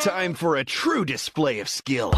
Time for a true display of skill.